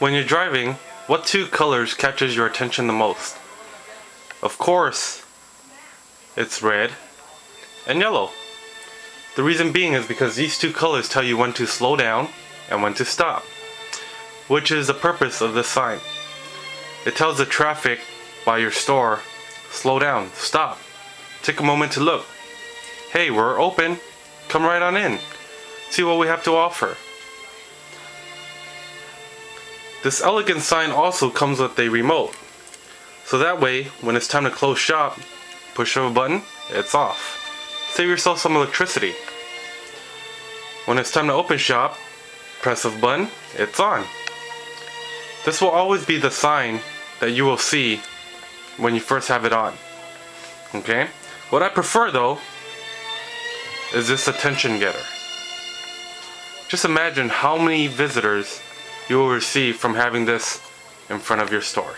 When you're driving, what two colors catches your attention the most? Of course, it's red and yellow. The reason being is because these two colors tell you when to slow down and when to stop, which is the purpose of this sign. It tells the traffic by your store, slow down, stop, take a moment to look. Hey, we're open, come right on in, see what we have to offer. This elegant sign also comes with a remote. So that way, when it's time to close shop, push of a button, it's off. Save yourself some electricity. When it's time to open shop, press of a button, it's on. This will always be the sign that you will see when you first have it on. Okay? What I prefer though is this attention getter. Just imagine how many visitors you will receive from having this in front of your store.